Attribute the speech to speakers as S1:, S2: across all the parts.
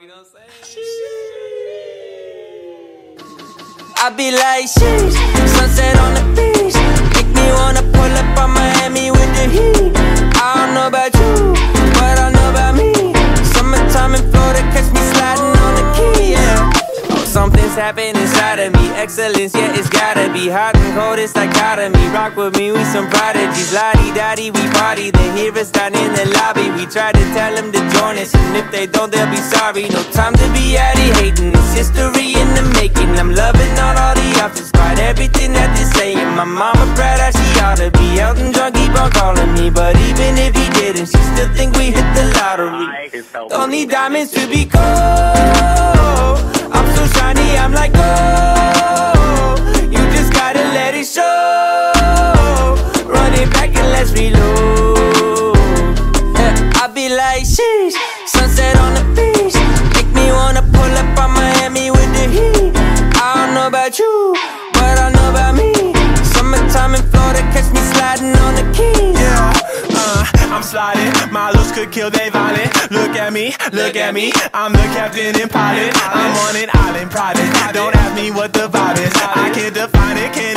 S1: You know what I'm saying?
S2: I be like, sheesh, sunset on the beach. Make me wanna pull up on Miami with the heat. I don't know about you, but I know about me. Summertime in Florida, catch me sliding on the something's happening of me. Excellence, yeah, it's gotta be hot and cold. It's dichotomy. Rock with me, we some prodigies. Lottie daddy, we party. They hear us down in the lobby. We try to tell them to join us, and if they don't, they'll be sorry. No time to be addy hating. It's history in the making. I'm loving all, all the options, despite everything that they're saying. My mama proud she ought to be out and drunk, keep on calling me. But even if he didn't, she still think we hit the lottery. Don't need diamonds to be cold. And. Yeah, I be like, sheesh, sunset on the beach. Make me wanna pull up on Miami with the heat. I don't know about you, but I know about me. Summertime in Florida, catch me sliding on the keys.
S3: Yeah, uh, I'm sliding. My looks could kill they violent. Look at me, look at me. I'm the captain and pilot. I'm on an island private. Don't ask me what the vibe is. I can't define it. Can't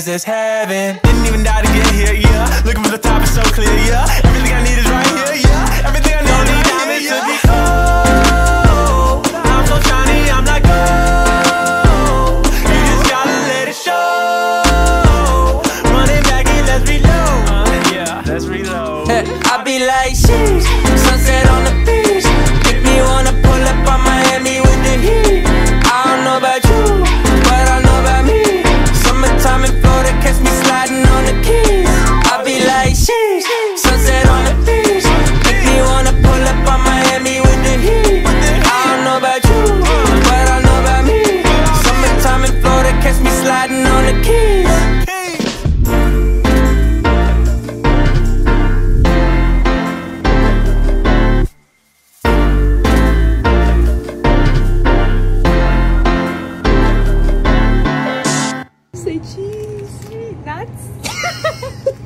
S3: is this heaven? Didn't even die to get here, yeah. Looking for the top is so clear, yeah. Everything I need is right here, yeah. Everything I need, need right here, yeah. to be oh, I'm so shiny, I'm like oh. You just gotta let it show. Running back and let's reload,
S1: yeah, let's reload.
S2: I be like shoes. on the keys.
S4: Say cheese, sweet nuts.